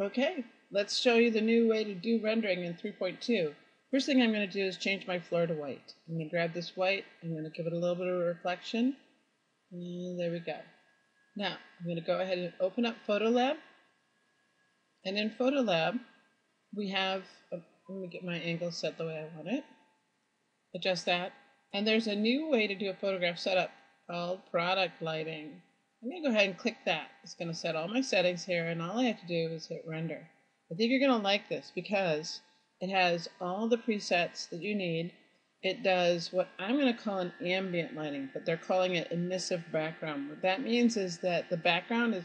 Okay, let's show you the new way to do rendering in 3.2. First thing I'm going to do is change my floor to white. I'm going to grab this white, I'm going to give it a little bit of a reflection, and there we go. Now, I'm going to go ahead and open up Photolab, and in Photolab, we have, a, let me get my angle set the way I want it, adjust that, and there's a new way to do a photograph setup called product lighting. I'm going to go ahead and click that. It's going to set all my settings here, and all I have to do is hit render. I think you're going to like this because it has all the presets that you need. It does what I'm going to call an ambient lighting, but they're calling it emissive background. What that means is that the background is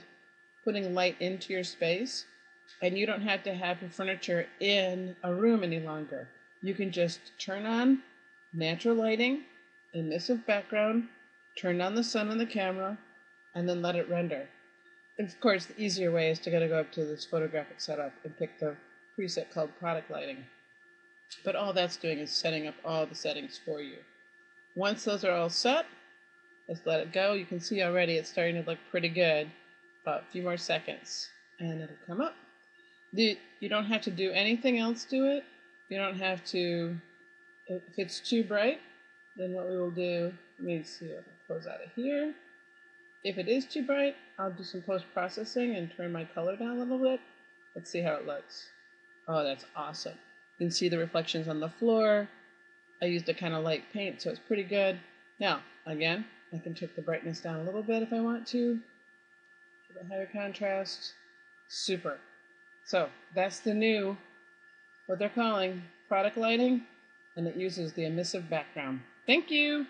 putting light into your space, and you don't have to have your furniture in a room any longer. You can just turn on natural lighting, emissive background, turn on the sun on the camera, and then let it render. Of course, the easier way is to go up to this photographic setup and pick the preset called product lighting. But all that's doing is setting up all the settings for you. Once those are all set, let's let it go. You can see already it's starting to look pretty good. About a few more seconds and it'll come up. The, you don't have to do anything else to it. You don't have to, if it's too bright, then what we will do, let me see, I'll close out of here. If it is too bright, I'll do some post-processing and turn my color down a little bit. Let's see how it looks. Oh, that's awesome. You can see the reflections on the floor. I used a kind of light paint, so it's pretty good. Now, again, I can take the brightness down a little bit if I want to. Give it higher contrast. Super. So, that's the new, what they're calling product lighting, and it uses the emissive background. Thank you!